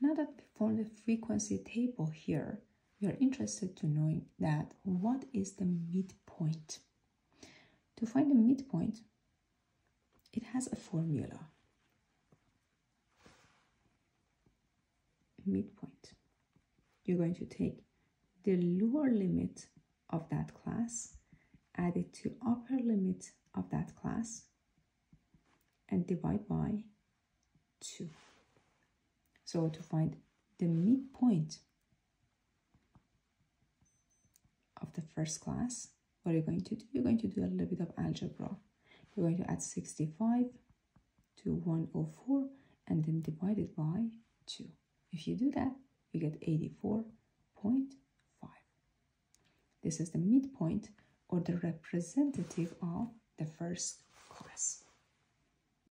Now that we form the frequency table here, we are interested to know that what is the midpoint. To find the midpoint, it has a formula. Midpoint. You're going to take the lower limit of that class, add it to upper limit of that class, and divide by 2. So to find the midpoint of the first class, what are you going to do? You're going to do a little bit of algebra. You're going to add 65 to 104 and then divide it by 2. If you do that, you get 84.5. This is the midpoint or the representative of the first.